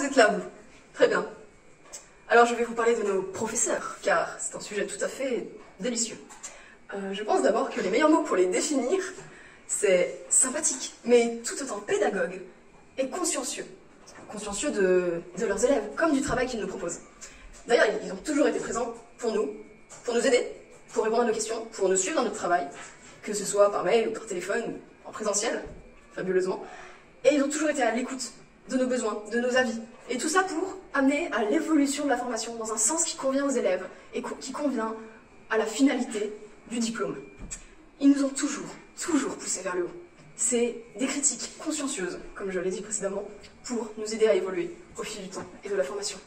vous êtes là, vous. Très bien. Alors je vais vous parler de nos professeurs, car c'est un sujet tout à fait délicieux. Euh, je pense d'abord que les meilleurs mots pour les définir, c'est sympathique, mais tout autant pédagogue et consciencieux. Consciencieux de, de leurs élèves, comme du travail qu'ils nous proposent. D'ailleurs, ils ont toujours été présents pour nous, pour nous aider, pour répondre à nos questions, pour nous suivre dans notre travail, que ce soit par mail ou par téléphone, en présentiel, fabuleusement. Et ils ont toujours été à l'écoute de nos besoins, de nos avis. Et tout ça pour amener à l'évolution de la formation dans un sens qui convient aux élèves et qui convient à la finalité du diplôme. Ils nous ont toujours, toujours poussés vers le haut. C'est des critiques consciencieuses, comme je l'ai dit précédemment, pour nous aider à évoluer au fil du temps et de la formation.